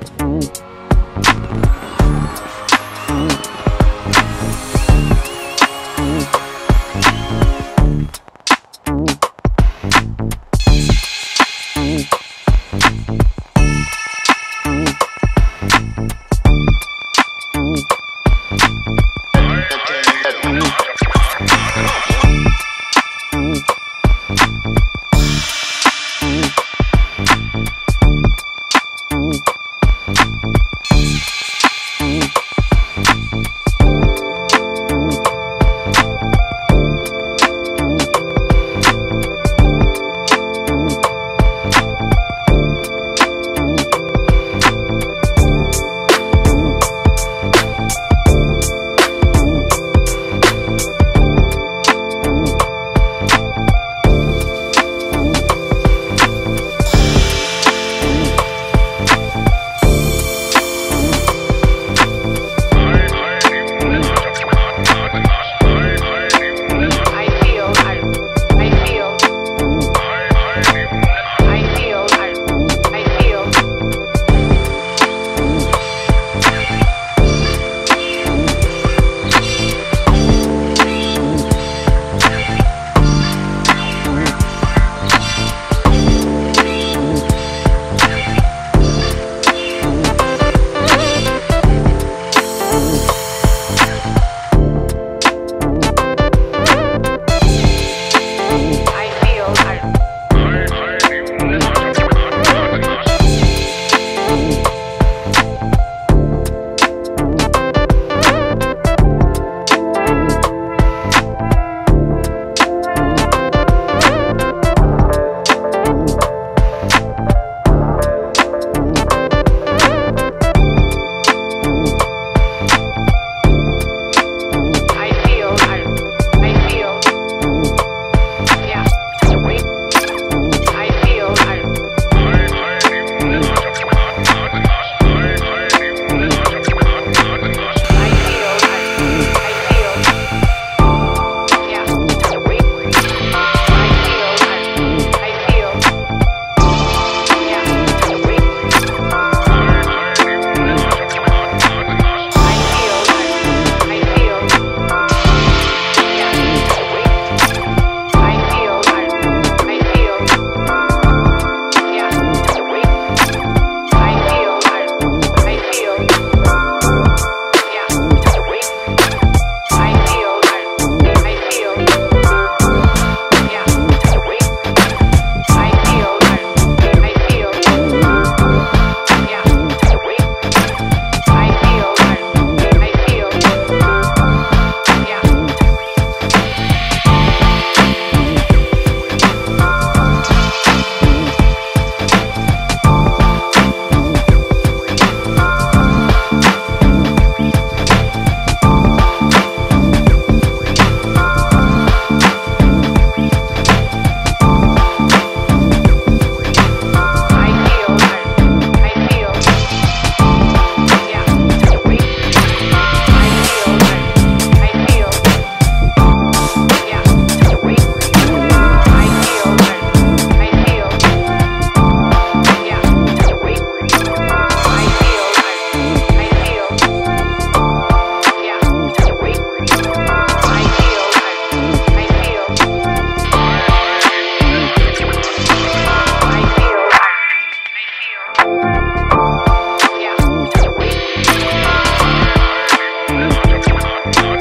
Mm. Lord.